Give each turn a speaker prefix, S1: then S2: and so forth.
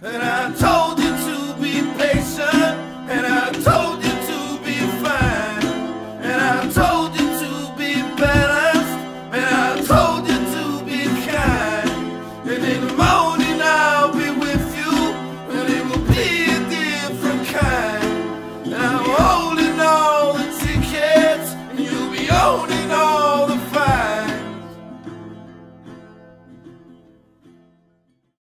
S1: And I told you to be patient. And I told you to be fine. And I told you to be balanced. And I told you to be kind. And in the morning I'll be with you. And it will be a different kind. And I'm holding all the tickets. And you'll be holding all.